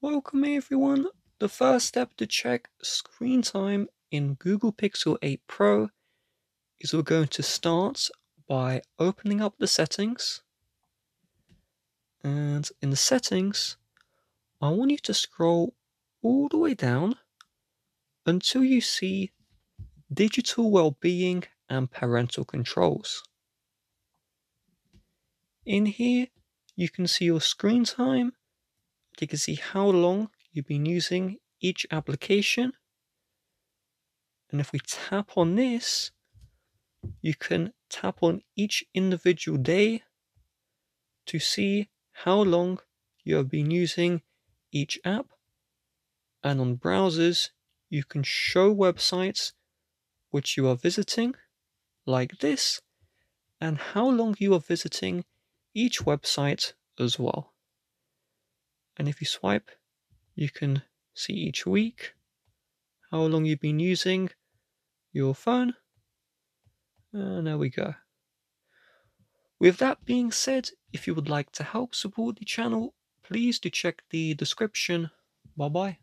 Welcome everyone. The first step to check screen time in Google Pixel 8 Pro is we're going to start by opening up the settings. And in the settings, I want you to scroll all the way down until you see digital well-being and parental controls. In here, you can see your screen time. You can see how long you've been using each application. And if we tap on this, you can tap on each individual day to see how long you have been using each app. And on browsers, you can show websites which you are visiting, like this, and how long you are visiting each website as well. And if you swipe, you can see each week how long you've been using your phone. And there we go. With that being said, if you would like to help support the channel, please do check the description. Bye bye.